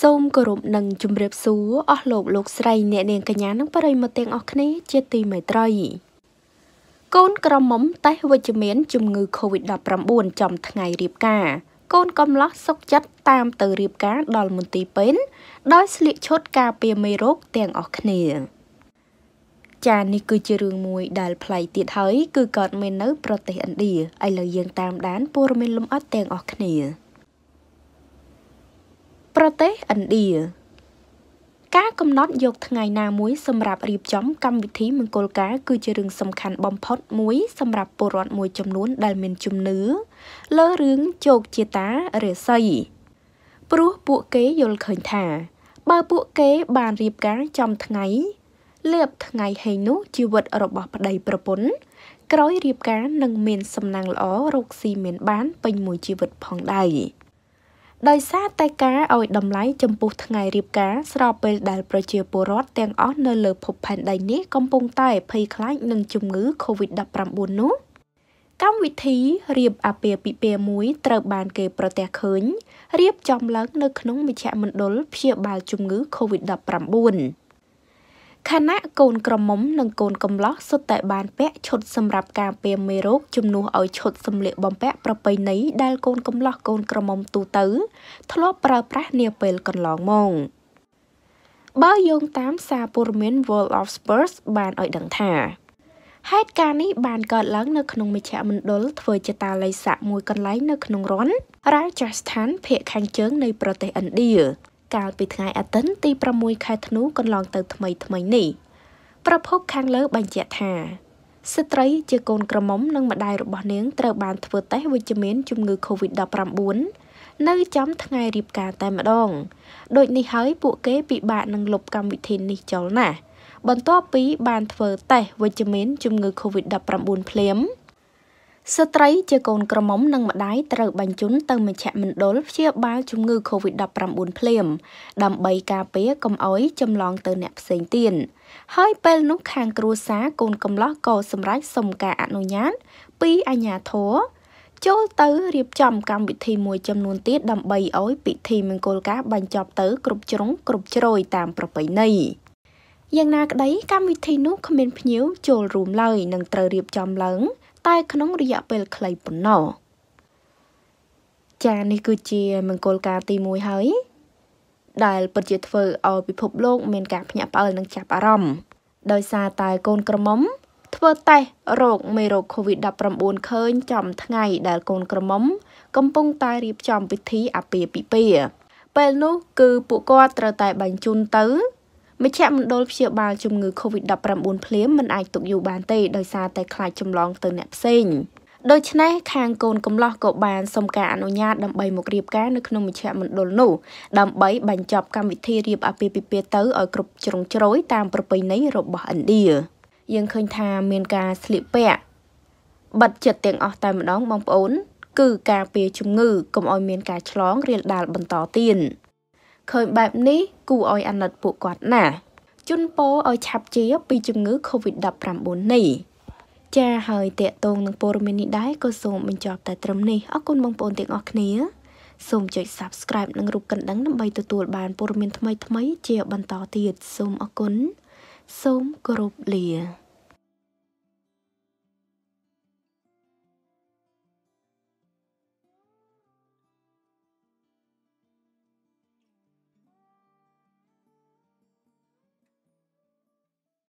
សូមគោរពនិងជម្រាបសួរអស់លោកលោកស្រីអ្នកនាងកញ្ញានិងប្រិយមិត្តទាំងអស់គ្នាជាទីមេត្រី កូនក្រមុំតេស្តវិជ្ជមានជំងឺ Covid-19 ចំថ្ងៃរៀបការ កូនកំឡោះសុកចិត្តតាមទៅរៀបការដល់មន្ទីរពេទ្យដោយស្លៀកឈុតការពារមេរោគទាំងអស់គ្នាចានេះគឺជារឿងមួយដែលប្លែកទៀតហើយគឺកើតមាននៅ ប្រទេសឥណ្ឌាឥឡូវយើងតាមដានព័ត៌មានលម្អិតទាំងអស់គ្នា ប្រទេសឥណ្ឌាការកំណត់យកថ្ងៃណាមួយសម្រាប់រៀបចំកម្មវិធីមង្គលការគឺជារឿងសំខាន់បំផុតមួយសម្រាប់ពលរដ្ឋមួយចំនួនដែលមានជំនឿលើរឿងជោគជាតារាសីព្រោះពួកគេយល់ឃើញថា បើពួកគេបានរៀបការចំថ្ងៃលៀបថ្ងៃហេនោះជីវិតរបស់ប្តីប្រពន្ធក្រោយរៀបការនឹងមានសំណាងល្អរកស៊ីមានបានពេញមួយជីវិតផងដែរ ដោយសារតែការឲ្យតម្លៃចំពោះថ្ងៃរៀបការស្របពេលដែលប្រជាពលរដ្ឋទាំងអស់នៅលើភពផែនដីនេះកំពុងតែភ័យខ្លាចនឹងជំងឺ Covid-19 នោះកម្មវិធីរៀបអាពាហ៍ពិពាហ៍មួយត្រូវបានគេប្រទះឃើញរៀបចំឡើងនៅក្នុងមជ្ឈមណ្ឌលព្យាបាលជំងឺ Covid-19 ខណៈកូនក្រមុំនិងកូនកំឡោះសុទ្ធតែបានពាក់ឈុតសម្រាប់ការពារមេរោគជំនួសឲ្យឈុតសម្លៀកបំពាក់ប្រពៃណីដែលកូនកំឡោះកូនក្រមុំទូទៅ ធ្លាប់ប្រើប្រាស់នាពេលកន្លងមកបើយោងតាមសារព័ត៌មាន World of Sports បានឲ្យដឹងថាហេតុការណ៍នេះបានកើតឡើងនៅក្នុងមជ្ឈមណ្ឌលធ្វើជាតាល័យស័កមួយកន្លែងនៅក្នុងរន Rajasthan ភាគខាងជើងនៃប្រទេសឥណ្ឌា កាលពីថ្ងៃអាទិត្យទី6ខែធ្នូកន្លងទៅថ្មីថ្មីនេះប្រភពខាងលើបញ្ជាក់ថាស្ត្រីជាកូនក្រមុំនិងម្ដាយរបស់នាងត្រូវបានធ្វើតេស្តវិជ្ជមានជំងឺ Covid-19 នៅចំថ្ងៃរៀបការតែម្ដងដូចនេះហើយពួកគេពិបាកនឹងលុបកម្មវិធីនេះចោលណាស់បន្ទាប់ពីបានធ្វើតេស្តវិជ្ជមានជំងឺ Covid-19 ភ្លាម ស្ត្រីជាកូនក្រមុំនិងម្ដាយត្រូវបញ្ជូនទៅមជ្ឈមណ្ឌលព្យាបាលជំងឺ Covid-19 ភ្លាម ដើម្បីការពារកុំឲ្យចម្លងទៅអ្នកផ្សេងទៀតហើយពេលនោះខាងគ្រួសារកូនកំឡោះក៏សម្រេចសុំការអនុញ្ញាត ពីអាជ្ញាធរចូលទៅរៀបចំកម្មវិធីមួយចំនួនទៀតដើម្បីឲ្យពិធីមង្គលការបញ្ចប់ទៅគ្រប់ជ្រុងគ្រប់ជ្រោយតាមប្រពៃណីយ៉ាងណាក្តីកម្មវិធីនោះគ្មានភ្ញៀវចូលរួមឡើយនឹងត្រូវរៀបចំឡើង តែក្នុងរយៈពេលខ្លីប៉ុណ្ណោះចានេះគឺជាមង្គលការទី1ហើយ ដែលពិតជាធ្វើឲ្យពិភពលោក មានការភ្ញាក់ផ្អើលនិងចាប់អារម្មណ៍ដោយសារតែកូនក្រមុំ ធ្វើតេស្តរោគមេរោគ COVID-19 ឃើញចំថ្ងៃដែលកូនក្រមុំ កំពុងតែរៀបចំពិធីអាពាហ៍ពិពាហ៍ពេលនោះគឺពួកគាត់ត្រូវតែបញ្ជូនទៅ មជ្ឈមណ្ឌលព្យាបាលជំងឺ Covid-19 ភ្លាមមិនអាចទុកយូរបានទេដោយសារតែខ្លាចចម្លងទៅអ្នកផ្សេងដូច្នេះខាងកូនកំឡោះក៏បានសុំការអនុញ្ញាតដើម្បីមករៀបការនៅក្នុងមជ្ឈមណ្ឌលនោះដើម្បីបញ្ចប់កម្មវិធីរៀបអាពាហ៍ពិពាហ៍ទៅឲ្យគ្រប់ជ្រុងជ្រោយតាមប្រពៃណីរបស់ឥណ្ឌាយើងឃើញថាមានការស្លៀកពាក់បិទចិត្តទាំងអស់តែម្ដងបងប្អូន គឺការពារជំងឺកុំឲ្យមានការឆ្លងរាលដាលបន្តទៀត ឃើញបែបនេះគួរឲ្យអាណិតពួកគាត់ណាស់ជូនពរឲ្យឆាប់ជាពីជំងឺ Covid-19 នេះចាហើយតេតងនឹងព័ត៌មាននេះដែរក៏សូមបញ្ចប់តែត្រឹមនេះអរគុណបងប្អូនទាំងអស់គ្នាសូមចុច Subscribe និងរូបកណ្ដឹងដើម្បីទទួលបានព័ត៌មានថ្មីៗជាបន្តទៀតសូមអរគុណសូមគោរពលា